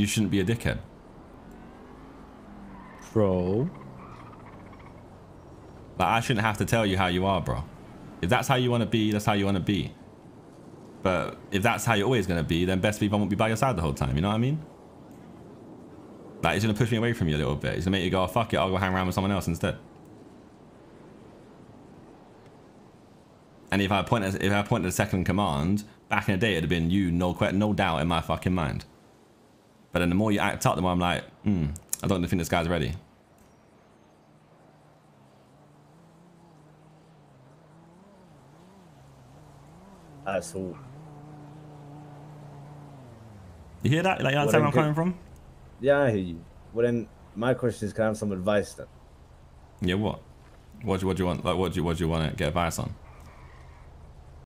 you shouldn't be a dickhead. Bro. Like I shouldn't have to tell you how you are, bro. If that's how you want to be, that's how you want to be. But if that's how you're always going to be, then best believe I won't be by your side the whole time. You know what I mean? Like, he's going to push me away from you a little bit. He's going to make you go, oh, fuck it, I'll go hang around with someone else instead. And if I point at, if I point at the second command, back in the day, it'd have been you, no no doubt in my fucking mind. But then the more you act up, the more I'm like, hmm, I don't think this guy's ready. That's all. You hear that? Like, you understand where I'm coming from? Yeah, I hear you. Well, then my question is, can I have some advice then? Yeah, what? What do, what do you want? Like, what do you, what do you want to get advice on?